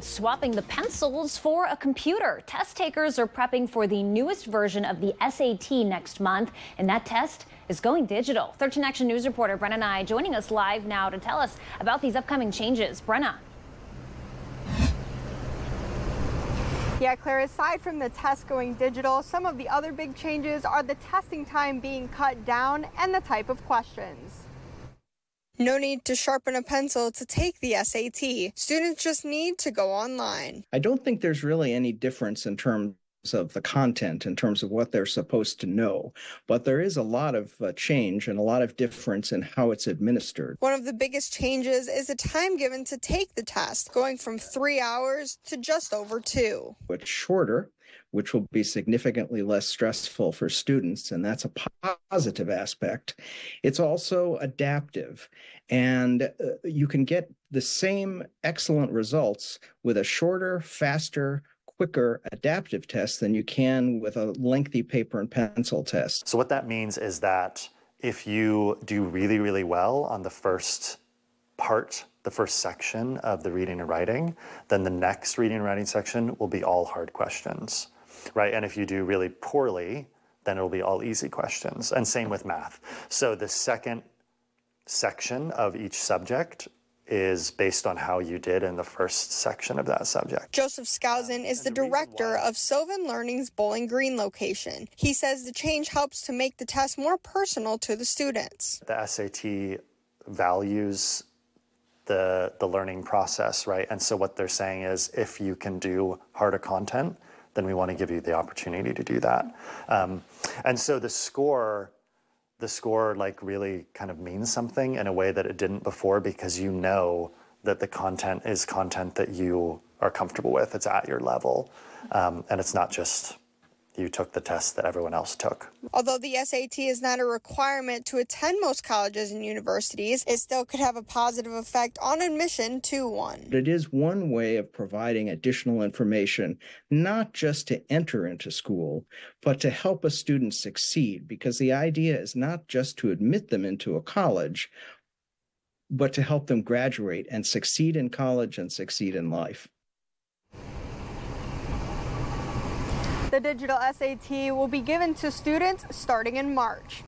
Swapping the pencils for a computer. Test takers are prepping for the newest version of the SAT next month, and that test is going digital. 13 Action News reporter Brenna Nye joining us live now to tell us about these upcoming changes. Brenna. Yeah, Claire, aside from the test going digital, some of the other big changes are the testing time being cut down and the type of questions. No need to sharpen a pencil to take the SAT. Students just need to go online. I don't think there's really any difference in terms of the content in terms of what they're supposed to know. But there is a lot of uh, change and a lot of difference in how it's administered. One of the biggest changes is the time given to take the test, going from three hours to just over two. It's shorter, which will be significantly less stressful for students, and that's a positive aspect. It's also adaptive, and uh, you can get the same excellent results with a shorter, faster, quicker adaptive test than you can with a lengthy paper and pencil test. So, what that means is that if you do really, really well on the first part, the first section of the reading and writing, then the next reading and writing section will be all hard questions right? And if you do really poorly, then it'll be all easy questions. And same with math. So the second section of each subject is based on how you did in the first section of that subject. Joseph Skousen is the, the director of Sylvan Learning's Bowling Green location. He says the change helps to make the test more personal to the students. The SAT values the the learning process, right? And so what they're saying is if you can do harder content, then we want to give you the opportunity to do that. Um, and so the score, the score like really kind of means something in a way that it didn't before because you know that the content is content that you are comfortable with. It's at your level, um, and it's not just you took the test that everyone else took. Although the SAT is not a requirement to attend most colleges and universities, it still could have a positive effect on admission to one. It is one way of providing additional information, not just to enter into school, but to help a student succeed, because the idea is not just to admit them into a college, but to help them graduate and succeed in college and succeed in life. The digital SAT will be given to students starting in March.